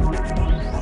Música